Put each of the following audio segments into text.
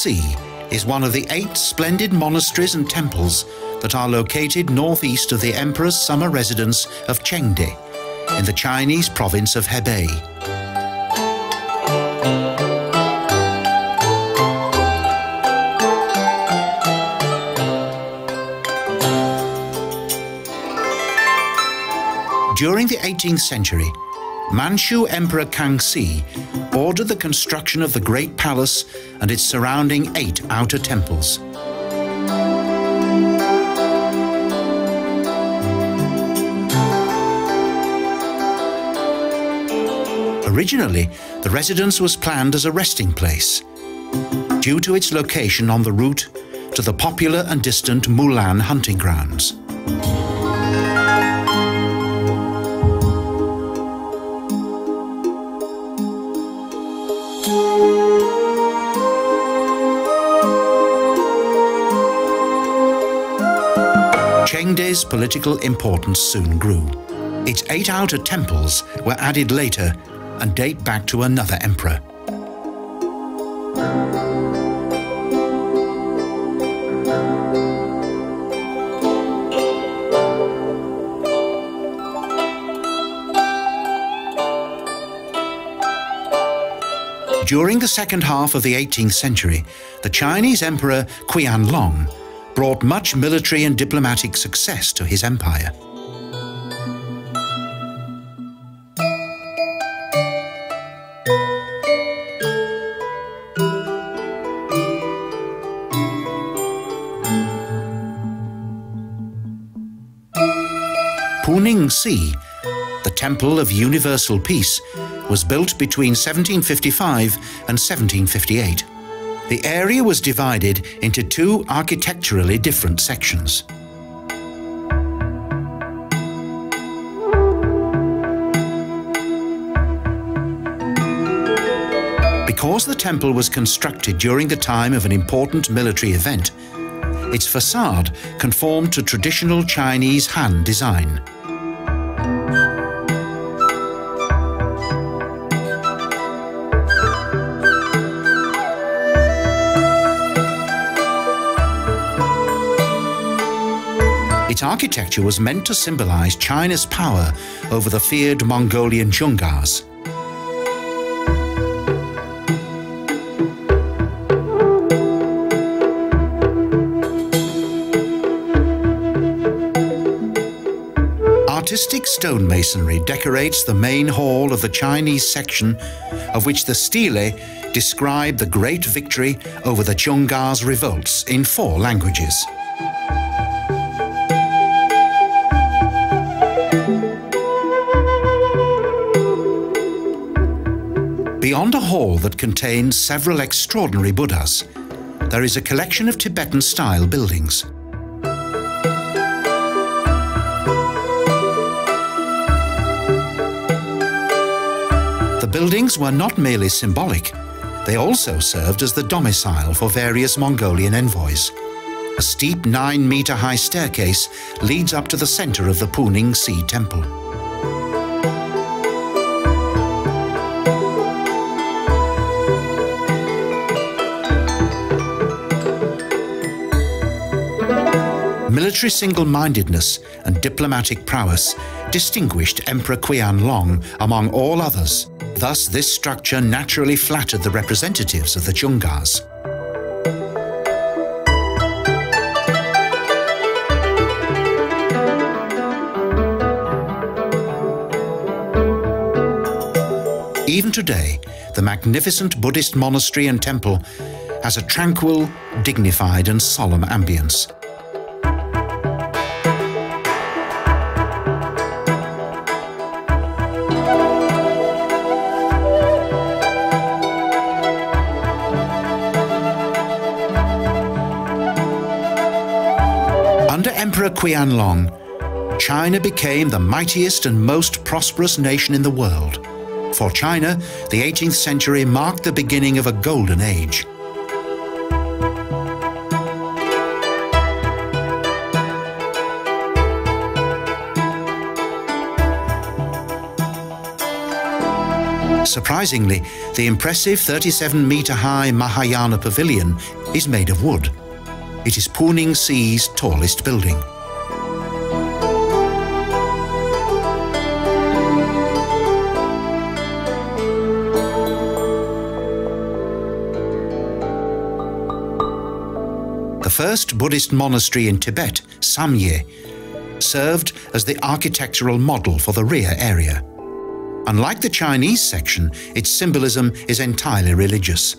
Si is one of the eight splendid monasteries and temples that are located northeast of the emperor's summer residence of Chengde in the Chinese province of Hebei. During the 18th century, Manchu Emperor Kangxi ordered the construction of the Great Palace and its surrounding eight outer temples. Originally, the residence was planned as a resting place. Due to its location on the route to the popular and distant Mulan hunting grounds. Chengde's political importance soon grew. Its eight outer temples were added later and date back to another emperor. During the second half of the 18th century, the Chinese Emperor Qianlong brought much military and diplomatic success to his empire. Puning Si, the Temple of Universal Peace, was built between 1755 and 1758. The area was divided into two architecturally different sections. Because the temple was constructed during the time of an important military event, its facade conformed to traditional Chinese Han design. Its architecture was meant to symbolize China's power over the feared Mongolian Dzungars. Artistic stonemasonry decorates the main hall of the Chinese section, of which the stele describe the great victory over the Dzungars' revolts in four languages. Beyond a hall that contains several extraordinary Buddhas, there is a collection of Tibetan-style buildings. The buildings were not merely symbolic, they also served as the domicile for various Mongolian envoys. A steep nine-meter-high staircase leads up to the center of the Puning Si temple. Military single-mindedness and diplomatic prowess distinguished Emperor Qianlong among all others. Thus, this structure naturally flattered the representatives of the Dzungars. Even today, the magnificent Buddhist monastery and temple has a tranquil, dignified and solemn ambience. Qianlong, China became the mightiest and most prosperous nation in the world. For China, the 18th century marked the beginning of a golden age. Surprisingly, the impressive 37 metre high Mahayana Pavilion is made of wood. It is Puning Si's tallest building. The first Buddhist monastery in Tibet, Samye, served as the architectural model for the rear area. Unlike the Chinese section, its symbolism is entirely religious.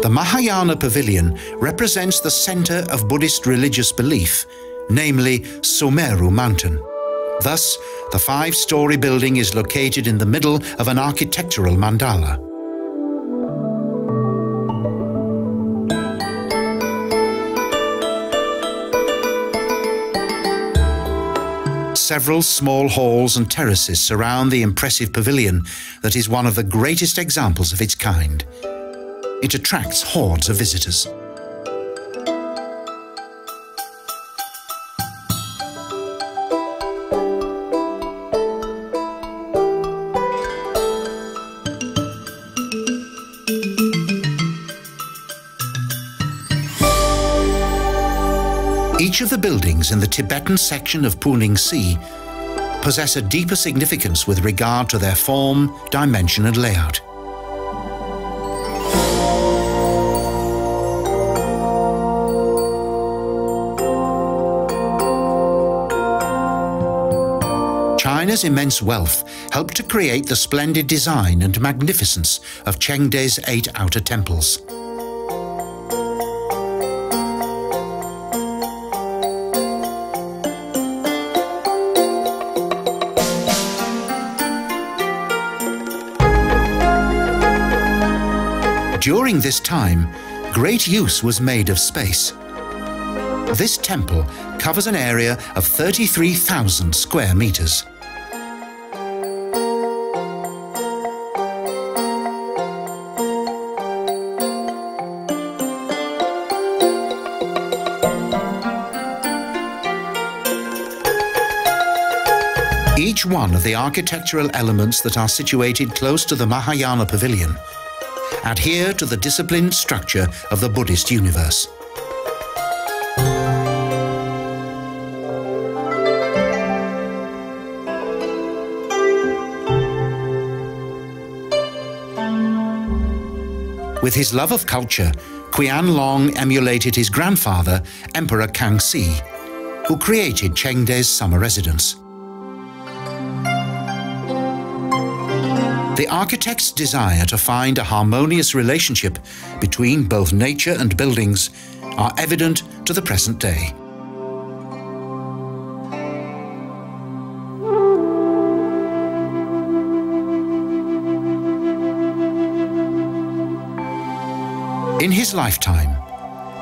The Mahayana Pavilion represents the center of Buddhist religious belief, namely Sumeru Mountain. Thus, the five-story building is located in the middle of an architectural mandala. Several small halls and terraces surround the impressive pavilion that is one of the greatest examples of its kind. It attracts hordes of visitors. Each of the buildings in the Tibetan section of Puning Si possess a deeper significance with regard to their form, dimension and layout. China's immense wealth helped to create the splendid design and magnificence of Chengde's eight outer temples. During this time, great use was made of space. This temple covers an area of 33,000 square meters. Each one of the architectural elements that are situated close to the Mahayana Pavilion adhere to the disciplined structure of the Buddhist universe. With his love of culture, Qianlong emulated his grandfather, Emperor Kangxi, who created Chengde's summer residence. The architect's desire to find a harmonious relationship between both nature and buildings are evident to the present day. In his lifetime,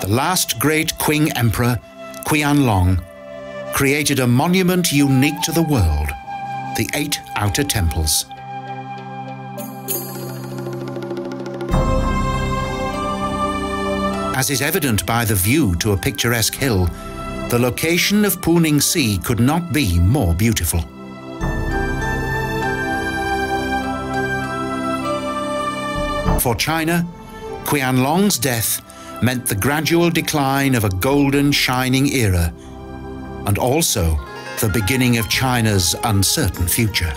the last great Qing emperor, Qianlong, created a monument unique to the world, the Eight Outer Temples. As is evident by the view to a picturesque hill, the location of Puning Si could not be more beautiful. For China, Qianlong's death meant the gradual decline of a golden shining era and also the beginning of China's uncertain future.